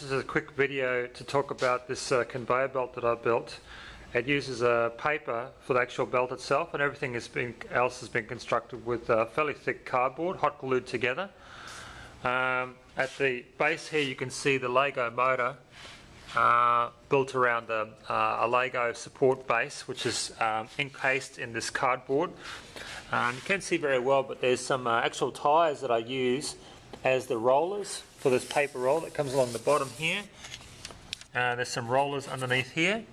this is a quick video to talk about this uh, conveyor belt that I built. It uses a paper for the actual belt itself and everything has been, else has been constructed with uh, fairly thick cardboard, hot glued together. Um, at the base here you can see the Lego motor uh, built around a, uh, a, Lego support base which is um, encased in this cardboard. Um, you can't see very well but there's some uh, actual tyres that I use as the rollers for this paper roll that comes along the bottom here. Uh, there's some rollers underneath here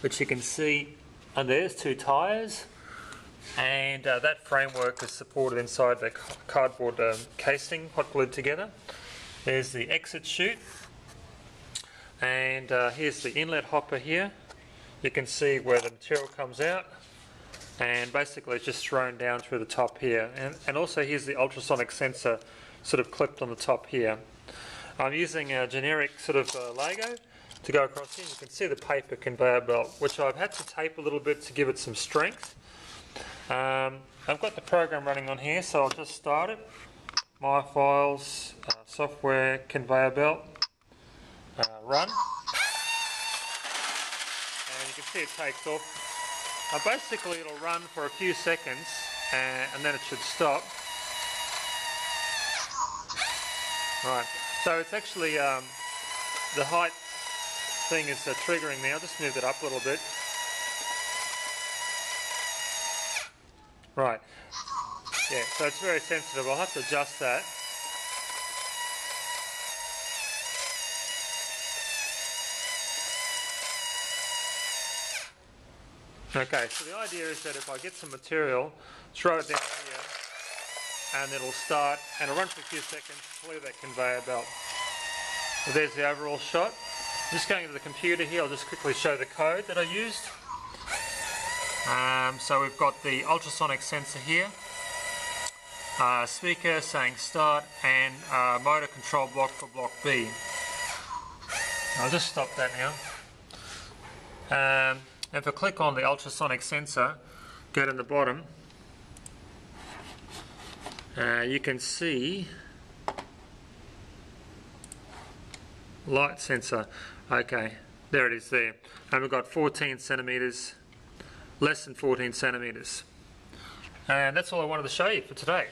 which you can see and there's two tyres and uh, that framework is supported inside the cardboard um, casing hot glued together. There's the exit chute and uh, here's the inlet hopper here. You can see where the material comes out and basically it's just thrown down through the top here and, and also here's the ultrasonic sensor sort of clipped on the top here. I'm using a generic sort of uh, Lego to go across here. You can see the paper conveyor belt, which I've had to tape a little bit to give it some strength. Um, I've got the program running on here, so I'll just start it. My files, uh, software, conveyor belt, uh, run. And you can see it takes off. Now basically it'll run for a few seconds and, and then it should stop. Right, so it's actually um, the height thing is uh, triggering me. I'll just move it up a little bit. Right, yeah, so it's very sensitive. I'll have to adjust that. Okay, so the idea is that if I get some material, throw it down here, and it'll start and it'll run for a few seconds clear that conveyor belt. So there's the overall shot. Just going to the computer here, I'll just quickly show the code that I used. Um, so we've got the ultrasonic sensor here, uh, speaker saying start, and uh, motor control block for block B. I'll just stop that now. Um, if I click on the ultrasonic sensor, go to the bottom, uh, you can see light sensor. Okay, there it is there. And we've got 14 centimeters, less than 14 centimeters. And that's all I wanted to show you for today.